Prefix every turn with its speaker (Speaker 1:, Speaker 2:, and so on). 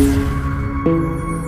Speaker 1: Música